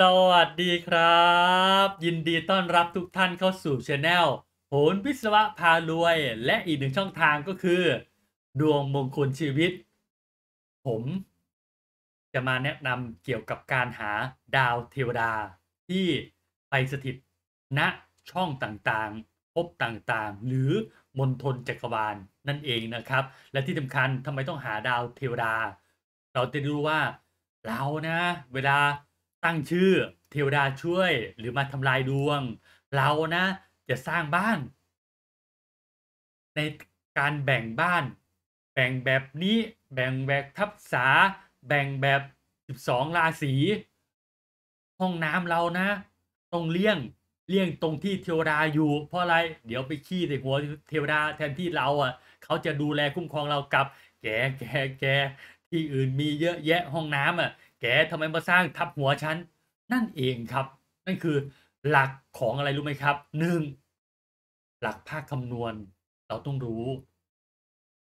สวัสดีครับ ยินดีต้อนรับทุกท่านเข้าสู่ช anel โหนวิศวะพารวย และอีกหนึ่งช่องทางก็คือ ดวงมงคลชีวิต ผม จะมาแนะนำเกี่ยวกับการหาดาวเทวดา ที่ไปสถิตณช่องต่างๆภพต่างๆ หรือมณฑลจักรวาลนั่นเองนะครับ และที่สำคัญทำไมต้องหาดาวเทวดา เราจะรู้ว่าเรานะ เวลา ตั้งชื่อ เทวดาช่วยหรือมาทำลายดวง เรานะ จะสร้างบ้าน ในการแบ่งบ้าน แบ่งแบบนี้ แบ่งแบบทับษา แบ่งแบบ12ราศีห้องน้ำเรานะต้องเลี่ยงเลี่ยงตรงที่เทวดาอยู่ เพราะอะไรเดี๋ยวไปขี้ใส่หัวเทวดาแทนที่เราอะ เขาจะดูแลคุ้มครองเรากับ แกแกแกที่อื่นมีเยอะแยะห้องน้ำอะ แกทำไมมาสร้างทับหัวฉัน นั่นเองครับ นั่นคือหลักของอะไรรู้ไหมครับ1หลักภาคคำนวณ เราต้องรู้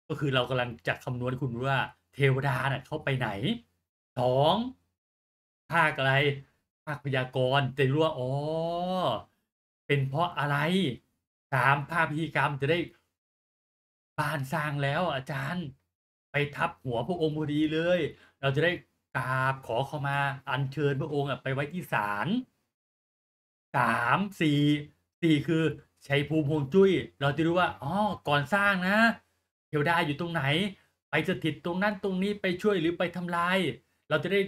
ก็คือเรากำลังจะคำนวณให้คุณว่า เทวดาน่ะเขาไปไหน2ภาคอะไร ภาคพยากรณ์จะรู้ว่าอ๋อเป็นเพราะอะไร3ภาคพิธีกรรมจะได้บ้านสร้างแล้วอาจารย์ ไปทับหัวพระองค์พอดีเลย เราจะได้ กราบขอเข้ามาอัญเชิญพระองค์ไปไว้ที่ศาล3 4 4คือชัยภูมิฮวงจุ้ย เราจะรู้ว่าอ๋อก่อนสร้างนะ เทวดาอยู่ตรงไหน ไปสถิตตรงนั้นตรงนี้ไปช่วยหรือไปทำลาย เราจะได้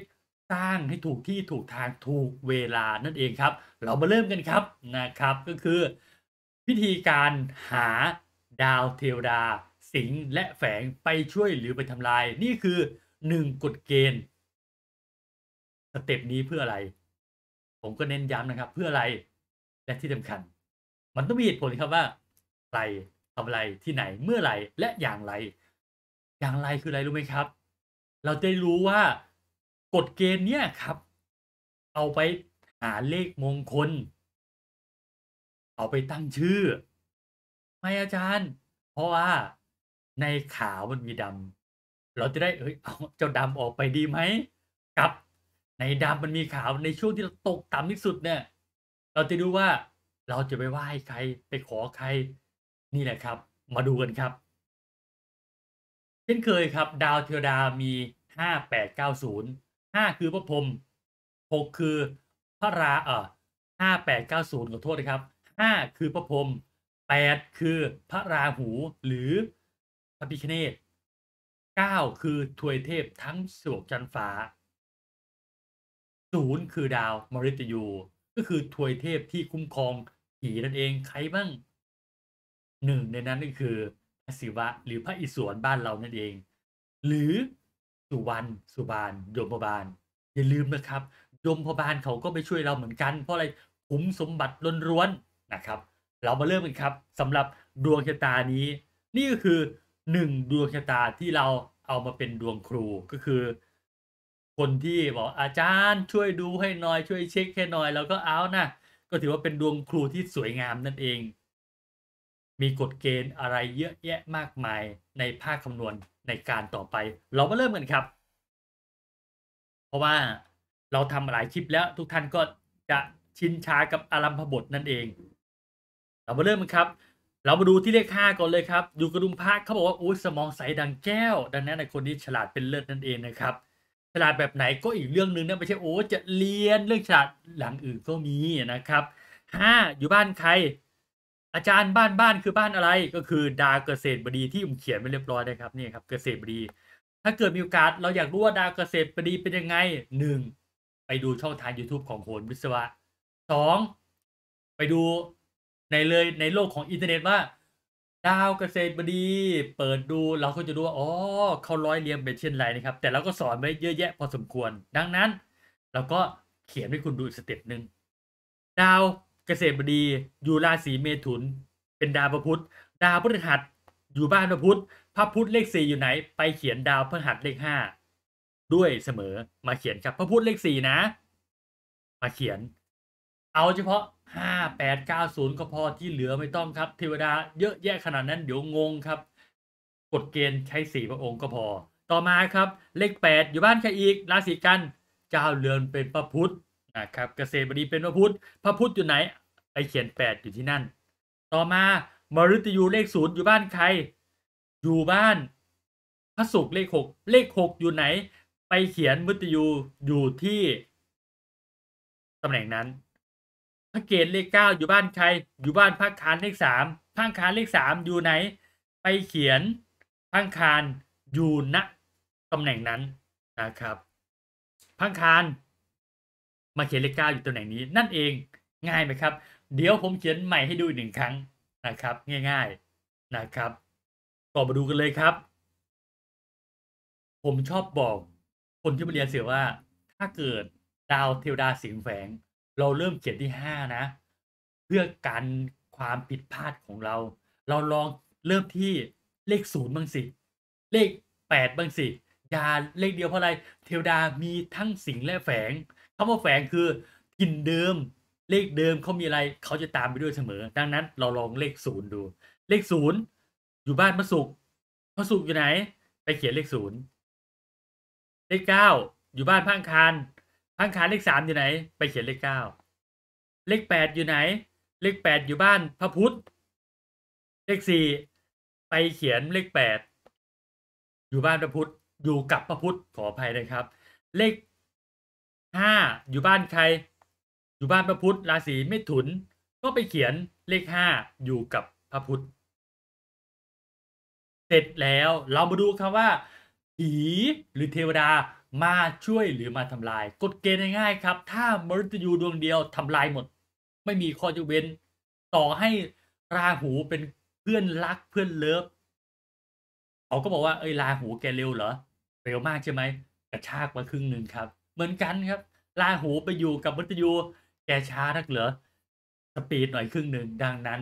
สร้างให้ถูกที่ถูกทางถูกเวลานั่นเองครับ เรามาเริ่มกันครับนะครับก็คือ พิธีการหาดาวเทวดา สิงและแฝงไปช่วยหรือไปทำลาย นี่คือ 1 กฎเกณฑ์ สเต็ปนี้เพื่ออะไร ผมก็เน้นย้ำนะครับ เพื่ออะไรและที่สำคัญ มันต้องมีเหตุผลครับว่าใครทำอะไรที่ไหนเมื่อไหร่และอย่างไร อย่างไรคืออะไรรู้ไหมครับ เราจะได้รู้ว่ากฎเกณฑ์เนี้ยครับ เอาไปหาเลขมงคล เอาไปตั้งชื่อ ไมอาจารย์ เพราะว่าในขาวมันมีดำเราจะได้เฮ้ยเอาเจ้าดำออกไปดีไหมกับ ในดำมันมีขาวในช่วงที่เราตกต่ำที่สุดเนี่ย เราจะดูว่าเราจะไปไหว้ใครไปขอใครนี่แหละครับ มาดูกันครับ เช่นเคยครับ ดาวเทวดามี5 8 9 0 5คือพระพรหม6คือพระราเอ่อ5 8 9 0ขอโทษนะครับ5คือพระพรหม8คือพระราหูหรือพระพิฆเนศ9คือทวยเทพทั้งสวกจันทร์ ฟ้า0คือดาวมฤตยู ก็คือทวยเทพที่คุ้มครองผีนั่นเองใครบ้างหนึ่งในนั้นก็คือพระศิวะหรือพระอิศวรบ้านเรานั่นเอง หรือสุวรรณสุบานยมบาลอย่าลืมนะครับยมพบาลเขาก็ไปช่วยเราเหมือนกัน เพราะอะไรขุมสมบัติล้วนๆนะครับ เรามาเริ่มกันครับสำหรับดวงชะตานี้ นี่ก็คือ1ดวงชะตาที่เราเอามาเป็นดวงครูก็คือ คนที่บอกอาจารย์ช่วยดูให้หน่อยช่วยเช็คให้หน่อยเราก็เอานะก็ถือว่าเป็นดวงครูที่สวยงามนั่นเอง มีกฎเกณฑ์อะไรเยอะแยะมากมายในภาคคำนวณในการต่อไป เรามาเริ่มกันครับ เพราะว่าเราทำหลายคลิปแล้วทุกท่านก็จะชินชากับอารัมพบทนั่นเอง เรามาเริ่มกันครับ เรามาดูที่เลข5ก่อนเลยครับ อยู่กระดุมพระเขาบอกว่าอุ้ยสมองใสดังแก้ว ดังนั้นในคนนี้ฉลาดเป็นเลิศนั่นเองนะครับ ฉลาดแบบไหนก็อีกเรื่องหนึ่งนะไม่ใช่โอ้จะเรียนเรื่องฉลาดหลังอื่นก็มีนะครับ5อยู่บ้านใคร อาจารย์บ้านบ้านคือบ้านอะไรก็คือดาเกษตรบดีที่ผมเขียนไว้เรียบร้อยนะครับนี่ครับเกษตรบดี ถ้าเกิดมีโอกาสเราอยากรู้ว่าดาเกษตรบดีเป็นยังไง 1. ไปดูช่องทาง YouTube ของโหนวิศวะ 2. ไปดูในเลยในโลกของอินเทอร์เน็ตว่า ดาวเกษตรบดี เปิดดูเราก็จะดูว่าอ๋อเขาร้อยเรียงเป็นเช่นไรนะครับ แต่เราก็สอนไว้เยอะแยะพอสมควร ดังนั้น เราก็เขียนให้คุณดูอีก step หนึ่งดาวเกษตรบดีอยู่ราศีเมถุน เป็นดาวพระพุธดาวพฤหัสอยู่บ้านพระพุธพระพุธเลขสี่อยู่ไหน ไปเขียนดาวพฤหัสเลขห้าด้วยเสมอมาเขียนครับ พระพุธเลขสี่นะ มาเขียน เอาเฉพาะห้าแปดเก้าศูนย์ก็พอที่เหลือไม่ต้องครับ เทวดาเยอะแยะขนาดนั้นเดี๋ยวงงครับ กฎเกณฑ์ใช้สี่พระองค์ก็พอ ต่อมาครับ เลขแปดอยู่บ้านใครอีกราศีกันเจ้าเรือนเป็นพระพุทธนะครับเกษตรบดีเป็นพระพุทธ พระพุทธอยู่ไหนไปเขียน 8 อยู่ที่นั่น ต่อมามฤตยูเลขศูนย์อยู่บ้านใคร อยู่บ้านพระศุกร์เลขหกเลขหกอยู่ไหน ไปเขียนมฤตยูอยู่ที่ตำแหน่งนั้น พระเกตเลขเก้าอยู่บ้านใคร อยู่บ้านพักคานเลขสามพังคานเลขสามอยู่ไหน ไปเขียนพังคานอยู่ณตำแหน่งนั้นนะครับพังคารมาเขียนเลขเก้าอยู่ตำแหน่งนี้นั่นเองง่ายไหมครับ เดี๋ยวผมเขียนใหม่ให้ดูอีกหนึ่งครั้งนะครับ ง่าย ๆนะครับก็มาดูกันเลยครับ ผมชอบบอกคนที่มาเรียนเสียว่า ถ้าเกิดดาวเทวดาสิงแฝง เราเริ่มเขียนที่ห้านะ เพื่อการความผิดพลาดของเรา เราลองเริ่มที่เลขศูนย์บ้างสิ เลขแปดบ้างสิยาเลขเดียวเพราะอะไร เทวดามีทั้งสิงและแฝงคำว่าแฝงคือกินเดิม เลขเดิมเขามีอะไรเขาจะตามไปด้วยเสมอ ดังนั้นเราลองเลขศูนย์ดู เลขศูนย์อยู่บ้านพระศุกร์พระศุกอยู่ไหน ไปเขียนเลขศูนย์เลขเก้าอยู่บ้านพังคาร พังคารเลขสามอยู่ไหน ไปเขียนเลขเก้าเลขแปดอยู่ไหน เลขแปดอยู่บ้านพระพุธเลขสี่ไปเขียนเลขแปดอยู่บ้านพระพุธอยู่กับพระพุธขออภัยนะครับ เลขห้าอยู่บ้านใคร อยู่บ้านพระพุธราศีเมถุน ก็ไปเขียนเลขห้าอยู่กับพระพุธเสร็จแล้วเรามาดูครับว่าผีหรือเทวดา มาช่วยหรือมาทำลาย กฎเกณฑ์ง่ายๆครับ ถ้ามฤตยูดวงเดียวทำลายหมด ไม่มีข้อยกเว้น ต่อให้ราหูเป็นเพื่อนรักเพื่อนเลิฟเขาก็บอกว่าเอ้ยราหูแกเร็วเหรอเร็วมากใช่ไหมกระชากมาครึ่งหนึ่งครับ เหมือนกันครับราหูไปอยู่กับมฤตยูแกช้านักเหรอสปีดหน่อยครึ่งหนึ่งดังนั้น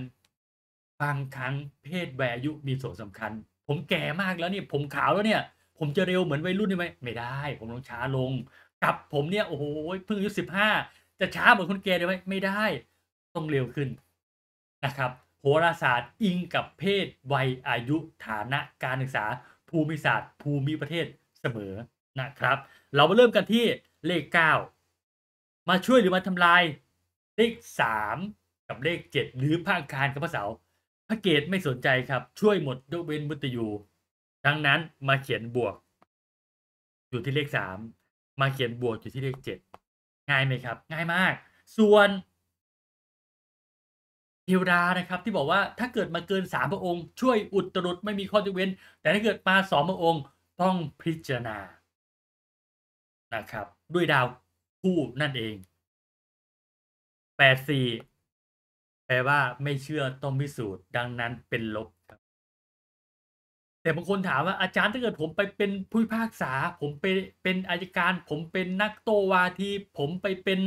บางครั้งเพศแวอายุมีส่วนสำคัญ ผมแก่มากแล้วเนี่ยผมขาวแล้วเนี่ย ผมจะเร็วเหมือนวัยรุ่นได้ไหมไม่ได้ ผมต้องช้าลง กับผมเนี่ยโอ้โหเพิ่งอายุสิบห้าจะช้าเหมือนคนแก่ได้ไหมไม่ได้ ต้องเร็วขึ้นนะครับโหราศาสตร์อิงกับเพศวัยอายุฐานะการศึกษา ภูมิศาสตร์ ภูมิประเทศเสมอนะครับ เรามาเริ่มกันที่เลข 9 มาช่วยหรือมาทำลาย เลข 3 กับเลข 7 หรือภาคการกับพระเสาร์พระเกตไม่สนใจครับ ช่วยหมดยกเว้นมุตยู ดังนั้นมาเขียนบวก อยู่ที่เลข3มมาเขียนบวกอยู่ที่เลข7ง่ายไหมครับ ง่ายมาก ส่วนเทวดานะครับ ที่บอกว่าถ้าเกิดมาเกินสามพระองค์ ช่วยอุตรุดไม่มีข้อยกเว้น แต่ถ้าเกิดมาสองพระองค์ต้องพิจารณานะครับ ด้วยดาวคู่นั่นเองแปดสี่แปลว่าไม่เชื่อต้องพิสูจน์ดังนั้นเป็นลบ แต่บางคนถามว่าอาจารย์ถ้าเกิดผมไปเป็นผู้พิพากษา ผมไปเป็นอายการ ผมเป็นนักโตวาที ผมไปเป็น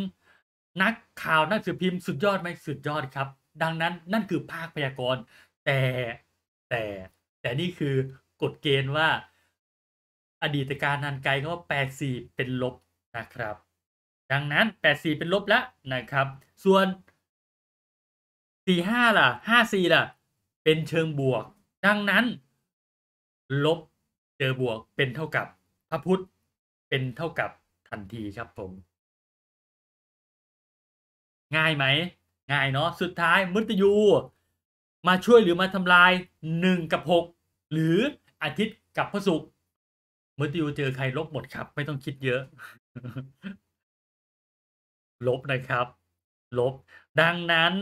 นักข่าวนักสืบพิมพ์สุดยอดไหมสุดยอดครับ ดังนั้นนั่นคือภาคพยากรณ์ แต่แต่แต่นี่คือกฎเกณฑ์ว่า อดีตการนันไกลเขาว่าแปดสี่เป็นลบนะครับ ดังนั้นแปดสี่เป็นลบแล้วนะครับ ส่วนสี่ห้าล่ะห้าสี่ล่ะ เป็นเชิงบวก ดังนั้น ลบเจอบวกเป็นเท่ากับพระพุธเป็นเท่ากับทันทีครับผม ง่ายไหม ง่ายเนาะสุดท้ายมฤตยู มาช่วยหรือมาทำลายหนึ่งกับหกหรืออาทิตย์กับพระศุกร์มฤตยูเจอใครลบหมดครับ ไม่ต้องคิดเยอะ ลบนะครับ ลบ ดังนั้น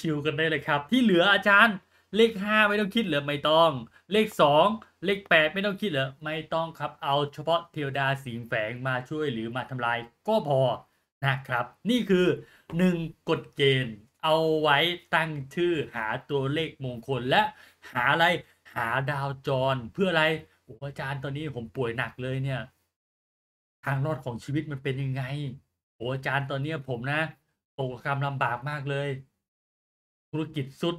ชิวๆกันได้เลยครับ ที่เหลืออาจารย์ เลขห้าไม่ต้องคิดเหรอไม่ต้อง เลขสองเลขแปดไม่ต้องคิดเหรอไม่ต้องครับเอาเฉพาะเทวดาสิงแฝงมาช่วยหรือมาทำลายก็พอนะครับ นี่คือหนึ่งกฎเกณฑ์เอาไว้ตั้งชื่อหาตัวเลขมงคลและหาอะไรหาดาวจรเพื่ออะไรโอ้อาจารย์ตอนนี้ผมป่วยหนักเลยเนี่ย ทางรอดของชีวิตมันเป็นยังไงโอ้อาจารย์ตอนนี้ผมนะตกกรรมลำบากมากเลย ธุรกิจสุด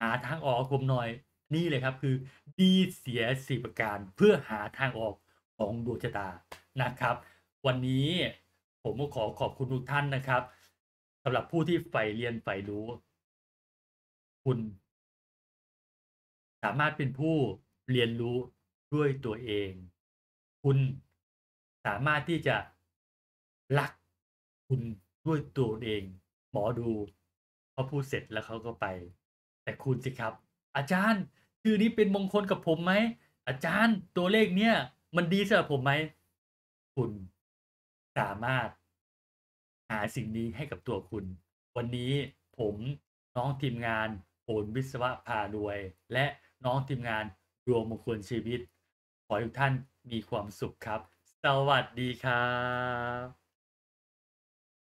หาทางออกผมหน่อยนี่เลยครับคือดีเสียสี่ประการเพื่อหาทางออกของดวงชะตานะครับ วันนี้ผมก็ขอขอบคุณทุกท่านนะครับสำหรับผู้ที่ใฝ่เรียนใฝ่รู้ คุณ สามารถเป็นผู้เรียนรู้ด้วยตัวเอง คุณสามารถที่จะรักคุณด้วยตัวเอง หมอดูเขาพูดเสร็จแล้วเขาก็ไป แต่คุณสิครับ อาจารย์ชื่อนี้เป็นมงคลกับผมไหมอาจารย์ตัวเลขเนี่ย มันดีสำหรับผมไหมคุณสามารถ หาสิ่งนี้ให้กับตัวคุณ วันนี้ผมน้องทีมงานโหนวิศวะพารวย และน้องทีมงานดวงมงคลชีวิต ขอให้ทุกท่านมีความสุขครับ สวัสดีครับ